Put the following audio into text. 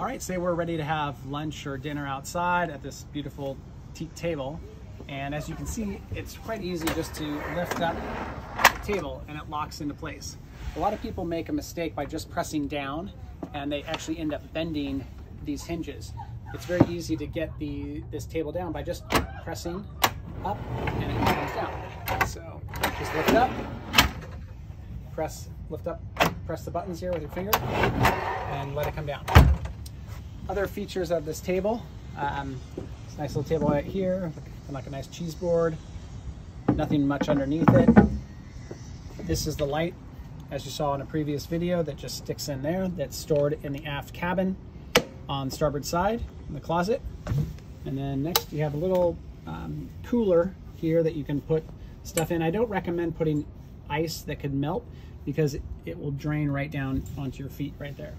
All right, say we're ready to have lunch or dinner outside at this beautiful teak table. And as you can see, it's quite easy just to lift up the table and it locks into place. A lot of people make a mistake by just pressing down and they actually end up bending these hinges. It's very easy to get the this table down by just pressing up and it comes down. So just lift up, press, lift up, press the buttons here with your finger and let it come down other features of this table. Um, it's a nice little table right here, like a nice cheese board. Nothing much underneath it. This is the light, as you saw in a previous video, that just sticks in there. That's stored in the aft cabin on starboard side in the closet. And then next you have a little um, cooler here that you can put stuff in. I don't recommend putting ice that could melt because it will drain right down onto your feet right there.